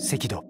赤道。